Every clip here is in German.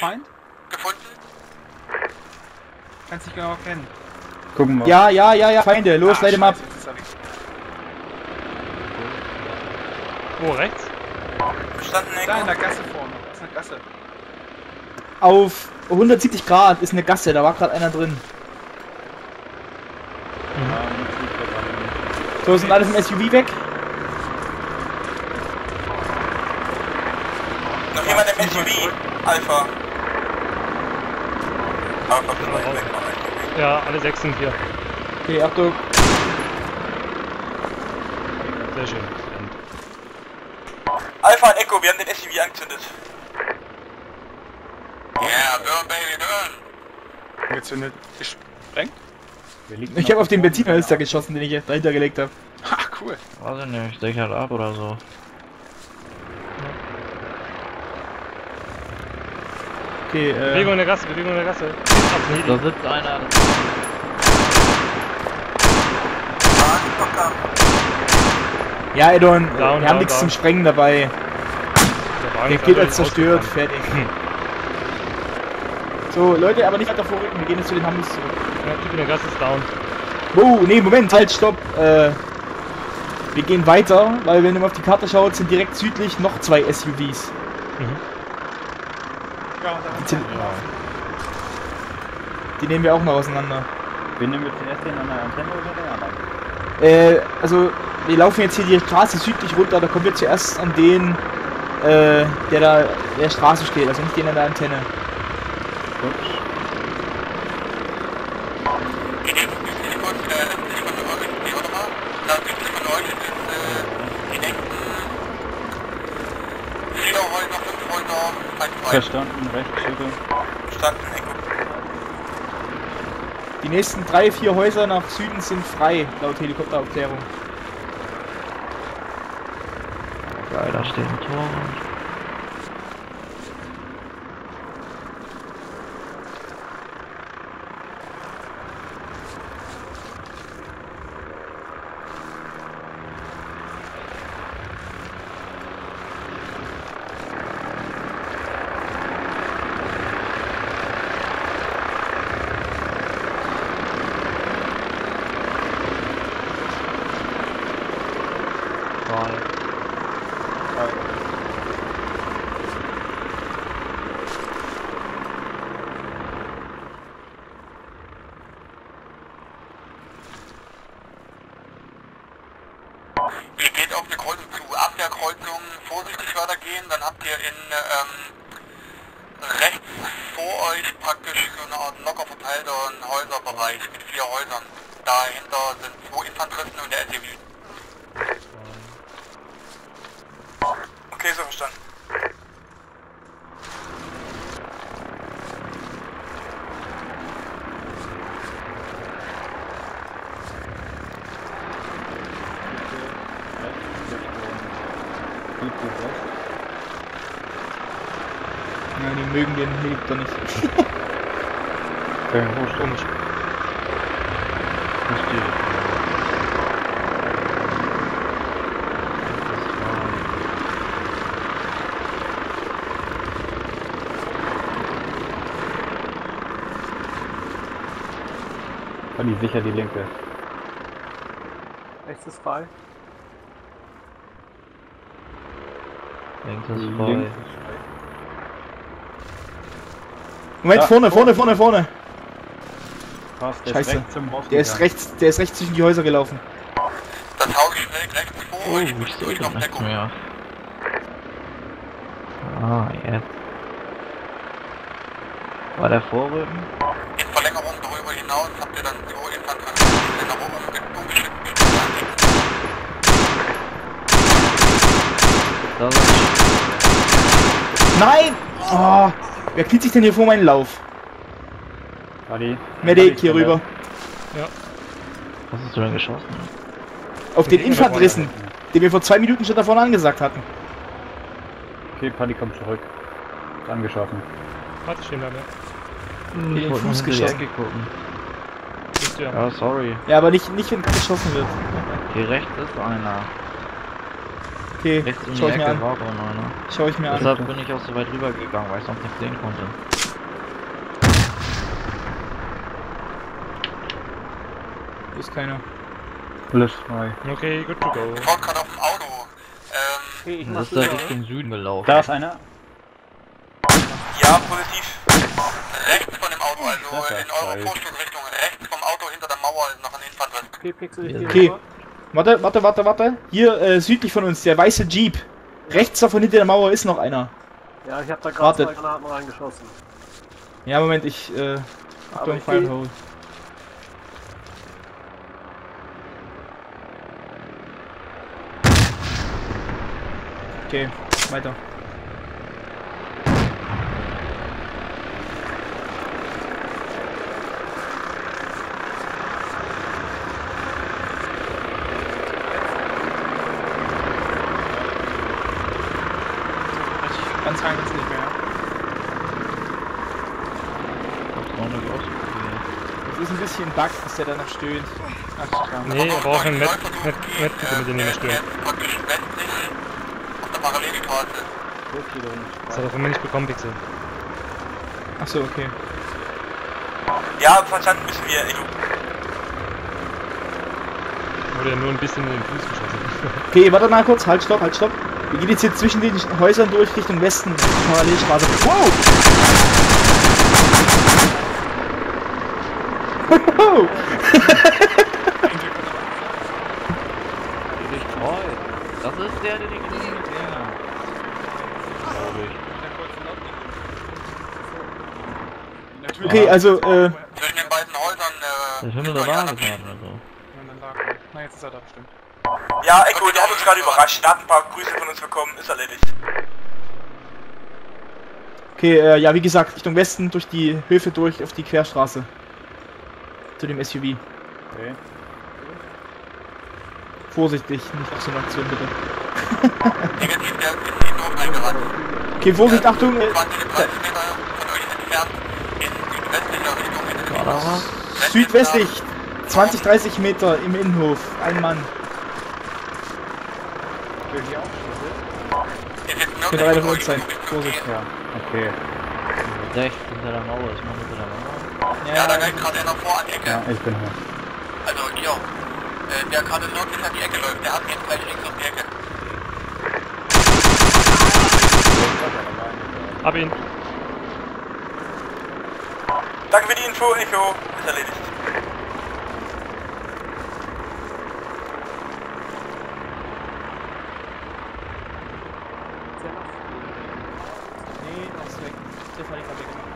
Feind? Gefunden? Kannst dich genau erkennen. Gucken wir. Ja, ja, ja, ja, Feinde, los, Ah, leite mal ab. Wo, rechts? Bestanden, Da in der Gasse vorne. Das ist eine Gasse. Auf 170 Grad ist eine Gasse, da war gerade einer drin. So, sind alles im SUV weg? Noch jemand im SUV? Alpha. Alpha, bitte raus. weg vom SUV. Ja, alle sechs sind hier. Okay, Achtung. Sehr schön. Alpha und Echo, wir haben den SUV angezündet. Yeah, burn, baby, burn. Angezündet. Gesprengt? Ich habe auf den Benzinhölster geschossen, den ich dahinter gelegt habe. Ha, cool. Weiß ich nicht, sichert ab oder so. Okay, Bewegung äh, in der Gasse, Bewegung in der Gasse. Da sitzt einer. ja, Edon, Down, wir haben down, nichts down. zum Sprengen dabei. Der Der geht als zerstört, fertig. So, Leute, aber nicht weiter vorrücken, wir gehen jetzt zu den Hammes zurück. Ja, Typ in der Gasse ist down. Oh, nee, Moment, halt, stopp. Äh, wir gehen weiter, weil wenn ihr mal auf die Karte schaut, sind direkt südlich noch zwei SUVs. Mhm. Ja, Die, die nehmen wir auch noch auseinander. Wir nehmen jetzt zuerst den an der Antenne oder den anderen? Äh, also, wir laufen jetzt hier die Straße südlich runter, da kommen wir zuerst an den, äh, der da der Straße steht, also nicht den an der Antenne. Gut. Geht jetzt südlich von, äh, südlich von euch, nee, warte mal. Da südlich von euch ist, äh, die nächsten vier Häuser, fünf Häuser, Verstanden, rechts, Schüttel. Bestanden, Echo. Die nächsten drei, vier Häuser nach Süden sind frei, laut Helikopteraufklärung. Geil, da steht ein Tor. Zwei. Ihr geht auf eine Kreuzung zu. Ab der Kreuzung vorsichtig weitergehen, dann habt ihr in ähm, rechts vor euch praktisch so eine Art locker verteilten Häuserbereich mit vier Häusern. Dahinter sind zwei Infanteristen und der SUV. Okay, so verstanden. Ja, die mögen den Helikopter nicht. Okay, wo Komisch. Nicht die. War die sicher die linke. Rechts ist frei. Links ist linke. Moment, Ja, vorne, vorne, vorne, vorne. Krass, der Scheiße. ist Der ist rechts, der ist rechts zwischen die Häuser gelaufen. Das Haus schräg rechts vor Oh, ich euch das noch Deckung. mehr. Ah, jetzt. War der Vorrücken? Verlängerung darüber hinaus habt ihr dann zwei Infanteristen, die nach oben ist Nein! Oh, wer kniet sich denn hier vor meinen Lauf? Adi. Medic hier rüber. Was hast du denn geschossen? Auf den Infanteristen, den wir vor zwei Minuten schon davon angesagt hatten. Okay, Paddy kommt zurück. Ist angeschossen. Warte, stehen da, ne? Hm, den ich wollte Fuß geschossen. Ja. Ja, sorry. Ja, aber nicht, nicht wenn geschossen wird. Hier rechts ist einer. Okay, Rechts um schau ich mir an. war einer. Schau ich mir an. Deshalb bin ich auch so weit rübergegangen, weil ich noch nicht sehen konnte. Hier ist keiner. Alles frei. Okay, good to go. Ich war gerade auf dem Auto. Ähm, Okay, ich das ist da rüber. Richtung Süden gelaufen. Da ist einer. ja, positiv. Rechts von dem Auto, also ist in eurer geil. Okay, Pixel, ich Okay. Warte, warte, warte, warte. Hier äh, südlich von uns, der weiße Jeep. Rechts davon hinter der Mauer ist noch einer. Ja, ich habe da gerade zwei Granaten reingeschossen. Ja, Moment, ich, äh, Achtung, Firehole. Okay, weiter. Ich ganz rein jetzt nicht mehr. Hab's noch nicht ausprobiert. Es ist ein bisschen Bug, dass der da noch stöhnt. Ach, klar. Nee, aber auch ein Met, Met, Met, bitte mit dem nicht stören. der ist praktisch westlich auf der Parallelstraße. Das hat er von mir nicht bekommen, Pixel. Achso, okay. Ja, verstanden müssen wir. Ich Wurde ja nur ein bisschen in den Fuß geschossen. Okay, warte mal kurz, halt, stopp, halt, stopp. Wir gehen jetzt hier zwischen den Häusern durch Richtung Westen, Parallelstraße. Wow! Wow! Das ist der, der die Knie ja. Glaube ich. Natürlich. Okay, also, äh, zwischen den beiden Häusern. Äh, Himmel ist der euch Waage einer- fahren oder so. Ja, dann lag er. Na, jetzt ist er da bestimmt. Ja, Echo, der hat uns gerade überrascht. Er hat ein paar Grüße von uns bekommen. Ist erledigt. okay, äh, ja, wie gesagt, Richtung Westen, durch die Höfe durch, auf die Querstraße. Zu dem SUV. Okay. Vorsichtig, nicht auf so eine Aktion, bitte. Negativ, der ist in den eingerannt. Okay, Vorsicht, Achtung, äh, 20 bis 30 Meter von euch entfernt in südwestlicher Richtung in den War da was? südwestlich, 20, 30 Meter im Innenhof, ein Mann. Euch uns sein. Richtung Vorsicht. Ja, okay. Rechts hinter der Mauer, ist man hinter der Mauer. Ja, da geht gerade einer vor an die Ecke. Ja, ich bin hier. Also hier, äh, der gerade nördlich an die Ecke läuft, der hat jetzt gleich links um die Ecke. Hab ihn. Danke für die Info, Echo. Ist erledigt. Nee, das ist weg. Der Fall gerade weggemacht.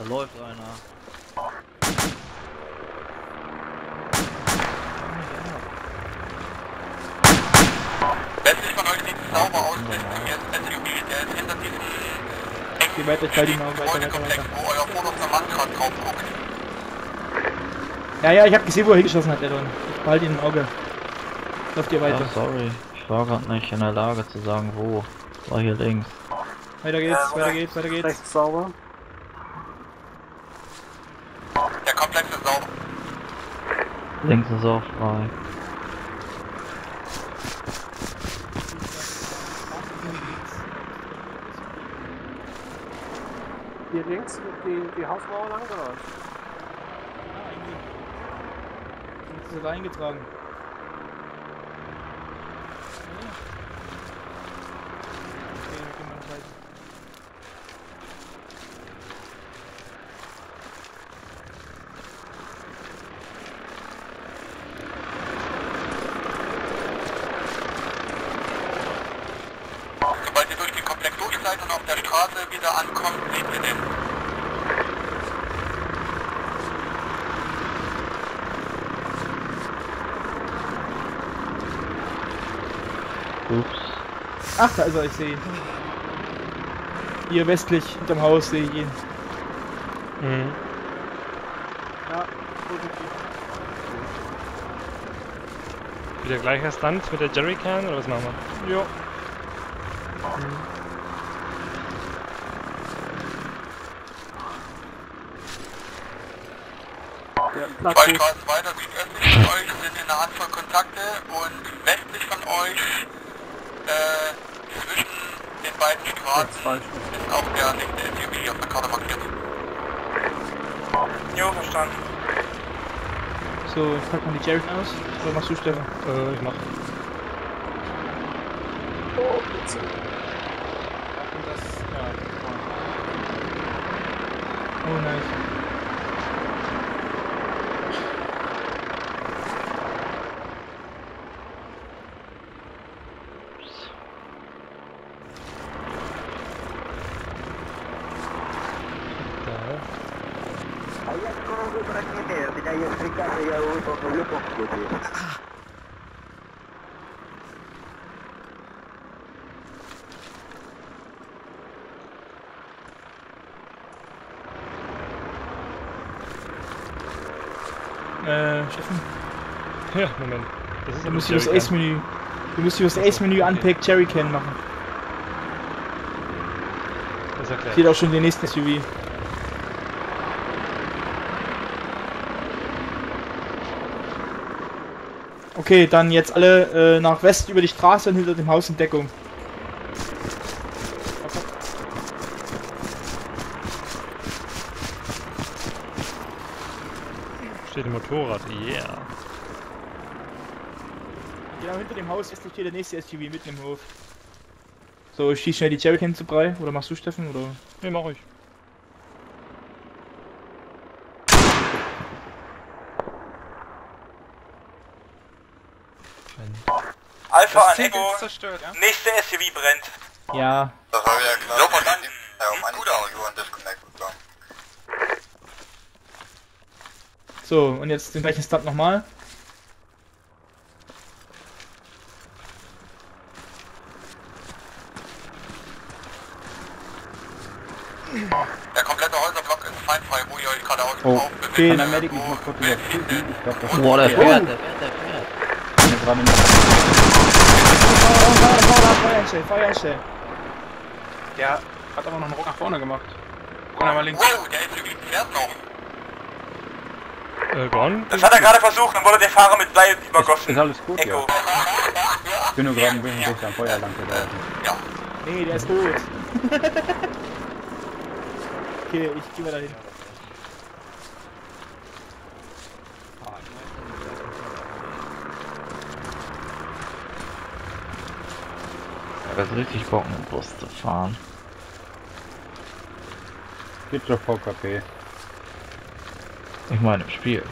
Da läuft einer. Westlich von euch sieht es sauber aus, ein SUV, der ist hinter diesem Geh weiter, ich halte ihn auf, weiter, weiter, Gebäudekomplex, weiter. wo euer vorderster Mann gerade drauf guckt. Ja, ja, ich hab gesehen, wo er hingeschossen hat, Edon. Ich behalte ihn im Auge. Läuft ihr weiter. Ja, sorry. Ich war gerade nicht in der Lage zu sagen, wo. War hier links. Weiter geht's, weiter geht's, weiter geht's. Rechts sauber. Der Komplex ist sauber. Links ist auch frei. Hier links die, die Hausmauer lang oder? was? Ist er da eingetragen? Okay, dann gehen wir noch weiter. Sobald ihr durch den Seid und auf der Straße wieder ankommt, seht ihr den. Ups. Ach, da ist er, ich sehe ihn. Hier westlich, hinterm Haus sehe ich ihn. Mhm. Ja, positiv. Wieder gleicher Stunt mit der Jerrycan oder was machen wir? Ja. Platz Zwei Straßen weiter südöstlich von euch sind in einer Handvoll Kontakte und westlich von euch äh, zwischen den beiden Straßen ist auch der nächste SUV auf der Karte markiert. Jo, verstanden. So, pack mal die Jerry aus. Oder machst du, Stefan? Äh, ich mach. Oh, ja, Oh, nice. Da. Äh, Steffen, Ja, Moment. Das ist du musst hier das. Ace-Menü. Du musst hier das Ace-Menü Unpack Jerrycan machen. Das erklärt. Steht auch schon den nächsten SUV. Okay, dann jetzt alle äh, nach West über die Straße und hinter dem Haus in Deckung. Steht im Motorrad. Yeah. Genau hinter dem Haus ist hier der nächste SUV mitten im Hof. So, ich schieß schnell die Jerrycan zu Brei. Oder machst du, Steffen? Oder? Nee, mach ich. Echo, ist zerstört, ja? nächste SUV brennt. Ja. Das war ja klar. So, verstanden. Ja, um gut aus. So. So, und jetzt den gleichen Stunt nochmal. Der komplette Häuserblock ist feindfrei, wo ihr euch gerade aus Oh, auf bewegt. okay. Kann der Medic mich mal kurz überprüfen? Ich glaube, das Boah, der fährt, der fährt, der fährt. Mir gerade nicht. Feuer einstellen, Feuer einstellen. Der hat aber noch einen Ruck nach vorne gemacht. Guck mal links. Wow, der fährt noch. Äh, gone? Das hat er gerade versucht, dann wurde der Fahrer mit Blei Ist, übergossen. ist alles gut, ja. Echo. Ich bin nur gerade ein bisschen dicht am Feuer lang gelaufen. Ja. Nee, der ist tot. okay, ich geh mal dahin. Das ist richtig Bock, mit dem Bus zu fahren. Geht zur VKP. Ich meine im Spiel.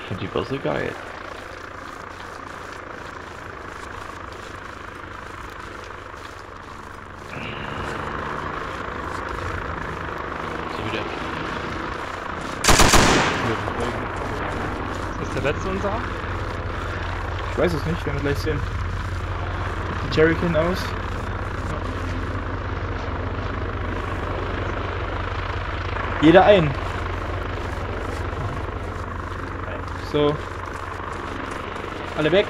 Ich finde die Busse geil. So Ist das der letzte unserer? Weiß es nicht, werden wir gleich sehen. Die Jerrycan aus. Jeder ein. So. Alle weg.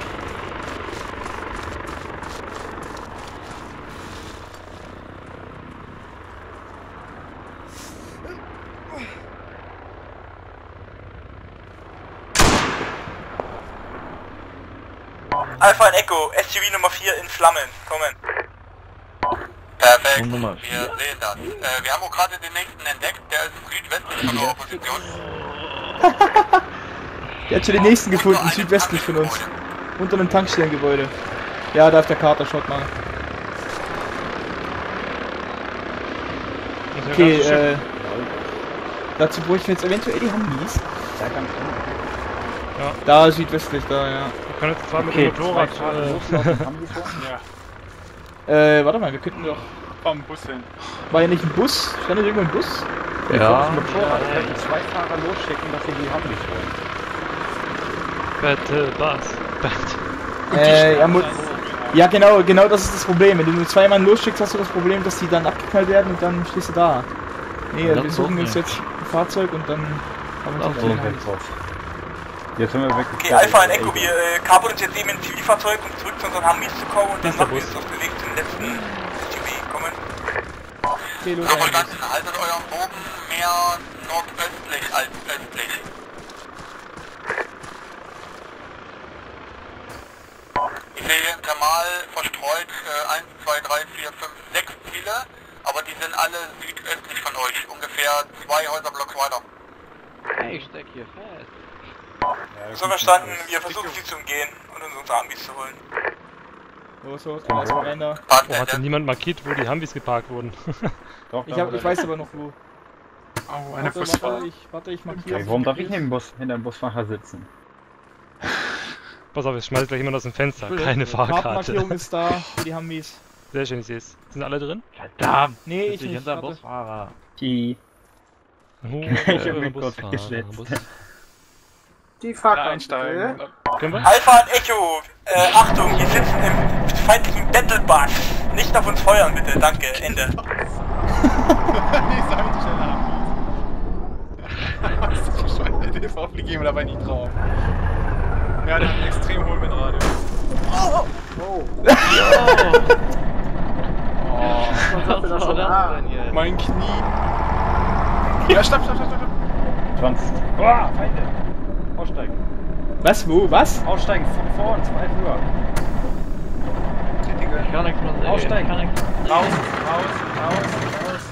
Alpha in Echo, SUV Nummer 4 in Flammen. Kommen. Perfekt. Wir vier. sehen das. Äh, wir haben auch gerade den nächsten entdeckt. Der ist südwestlich von eurer Position. Der hat schon den nächsten gefunden, südwestlich von uns. Unter einem Tankstellengebäude. Ja, da auf der Karte, schaut mal. Das ist ein Okay, äh. Dazu bräuchten wir jetzt eventuell die Handys. Ja, ganz genau. Da südwestlich, da, ja. Wir können jetzt zwar mit Okay, dem Motorrad. Äh, die? Ja, Äh, warte mal, wir könnten doch. vom Bus hin. War ja nicht ein Bus? Stand da irgendwo ein Bus? Ja, Motorrad könnten zwei Fahrer losschicken, dass sie die haben nicht wollen. Battle Bus. Bat. Äh, ja, ja, genau, genau das ist das Problem. Wenn du nur zwei Mann losschickst, hast du das Problem, dass die dann abgeknallt werden und dann stehst du da. Nee, Ja, wir suchen uns nicht. jetzt ein Fahrzeug und dann haben wir auf nicht. Jetzt sind wir weg. Okay, Alpha in Echo, wir äh, uns jetzt eben in Zivilfahrzeug, um zurück zu unseren Humvees zu kommen und dann machen wir uns auf den Weg zum letzten SUV kommen. Okay, los, so, verstanden, haltet euren Bogen mehr nordöstlich als östlich. Ich sehe hier im Thermal verstreut 1, 2, 3, 4, 5, 6 Ziele, aber die sind alle südöstlich von euch, ungefähr zwei Häuserblocks weiter. Hey, ich steck hier fest. So verstanden, wir versuchen sie zu umgehen und uns unsere Ambis zu holen. Los, los, alles da. Part Oh, hat denn niemand markiert, wo die Humvees geparkt wurden? Doch, Ich, hab, ich weiß aber noch wo. Oh, eine Warte, Busfahrt. warte, ich, warte, ich markiere. Ey, warum darf ich neben dem Bus, hinter dem Busfahrer sitzen? Pass auf, ich schmeiß gleich jemand aus dem Fenster. Keine Fahrkarte. Kartenmarkierung ist da für die Humvees. Sehr schön, ich sehe es. Sind alle drin? Verdammt! Nee, ich nicht. hinter. Busfahrer. Die. Oh, Ich hab äh, mich kurz. Bus. Die Fahrkarte. einsteigen. Können wir? Alpha und Echo, äh, Achtung, wir sitzen im feindlichen Battlebus. Nicht auf uns feuern, bitte, danke, Ende. Die schneller haben. Das ist bescheuert, der DV fliegt ihm dabei nicht drauf. Ja, der hat einen extrem hohen Windradio. Oh, Was hatte das war so nah? das denn jetzt? Mein Knie. Ja, stopp, stopp, stopp, stopp. stopp. 20. Boah, Feinde! Aussteigen. Was, wo, was? Aussteigen, vor, vor uns, weit höher. Ich kann nichts mehr sehen. Aussteigen. Ich kann nichts mehr sehen. Raus, raus, raus, raus.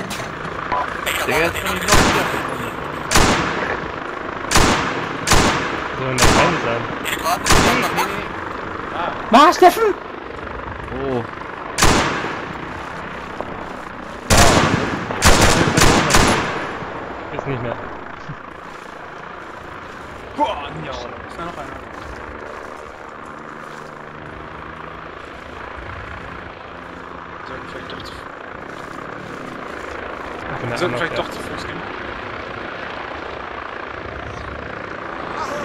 Digga, jetzt bin ich noch wieder verwundet. Sollen da keine sein? Ganz nach unten. Mach, Steffen! Oh. Ist nicht mehr. Boah, ja. Ist da noch einer? Sollten vielleicht doch zu, Von der sollten vielleicht doch zu Fuß gehen.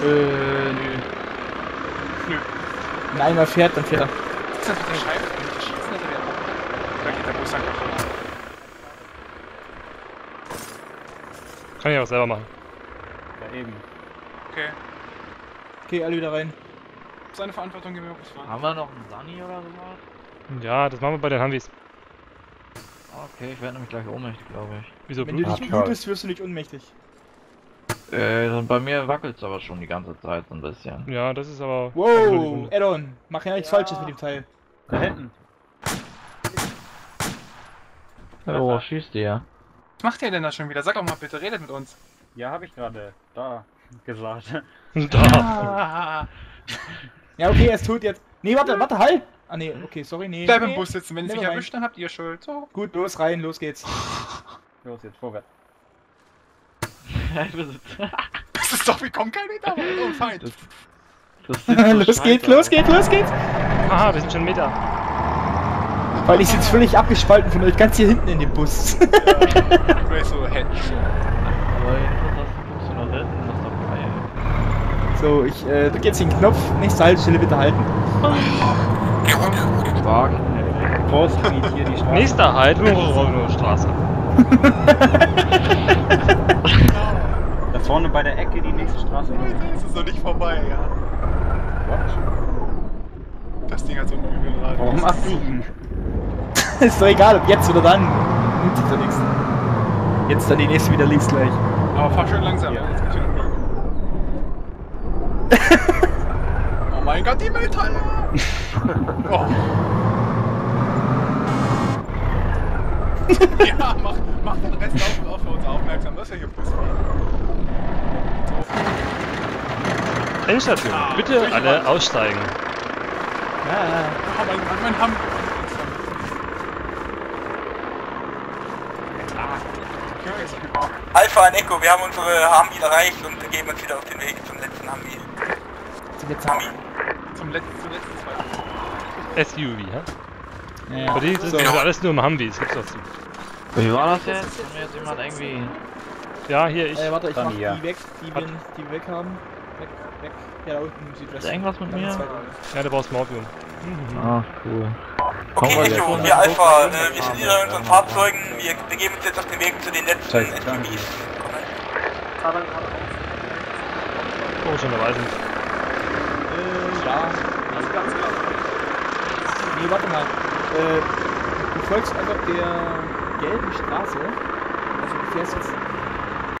Äh, nö. Nö. Wenn einer fährt, dann fährt er. Was ist das mit der Scheibe? Wenn die schießen, dann wäre Da geht der Bus einfach raus. Kann ich auch selber machen. Ja, eben. Okay. Okay, alle wieder rein. Seine Verantwortung gehen wir fahren. Haben wir noch einen Sunny oder sowas? Ja, das machen wir bei den Humvees. Okay, ich werde nämlich gleich ohnmächtig, glaube ich. Wieso Wenn du dich blutest, wirst du nicht ohnmächtig. Äh, bei mir wackelt es aber schon die ganze Zeit so ein bisschen. Ja, das ist aber. Wow, Addon, mach ja nichts Falsches mit dem Teil. Da hinten. Oh, schießt ihr. Was macht ihr denn da schon wieder? Sag doch mal bitte, redet mit uns. Ja, habe ich gerade da gesagt. Da. Ah. Ja, okay, er ist tot jetzt. Nee, warte, warte, halt! Ah, nee, okay, sorry, nee. Bleib nee. im Bus sitzen, wenn sie mich erwischt, dann habt ihr Schuld. So. Gut, los, rein, los geht's. Los, jetzt vorwärts. Das ist doch, wir kommen kein Meter weit. Oh, Feind. Das- Das los scheiße geht's, los geht's, los geht's! Aha, wir sind schon Meter. Weil ich sitze völlig abgespalten von euch, ganz hier hinten in dem Bus. Gleich so Headshot. So, ich äh, drück jetzt den Knopf. Nächste Haltestelle bitte halten. Wagen. Prost, Piet, hier die Straße. Nächster Halt, Straße. Da vorne bei der Ecke die nächste Straße. Es ist noch nicht vorbei, ja. Das Ding hat so einen Radius. Warum abbiegen? ist doch egal, ob jetzt oder dann. Nimmt sich. Jetzt dann die nächste wieder links gleich. Aber fahr schön langsam. Ja. Jetzt geht's wieder mein Gott, die Metalle! oh. ja, mach, mach den Rest auch, auch für uns aufmerksam. Das ist ja hier Busfahrt. Endstation. Bitte durch die alle Wand. aussteigen. Oh mein Gott, mein Hamm. Ah, Alpha und Echo, wir haben unsere Humvee erreicht und begeben uns wieder auf den Weg zum letzten Humvee. Zum letzten. Zum letzten. SUV, hä? Ja, Bei denen so. sind wir alles nur im Humvees, gibt's dazu. Wie war das jetzt? Kann mir jetzt jemand irgendwie... Ja, hier, ich. Äh, warte, ich mach hier. die weg, die wir, die wir weg haben. Weg, weg. Ja, da unten im Ist Südwesten. irgendwas mit mir? Ja, du brauchst Morphium. Ah, cool. Okay, wir Echo, hier Alpha, äh, wir sind wieder in unseren Fahrzeugen, wir begeben uns jetzt auf den Weg zu den letzten SUVs. geradeaus. Oh, schon dabei sind. Äh, ja. Das ist ganz klar. Nee, warte mal. Äh, du folgst einfach der gelben Straße. Also du fährst jetzt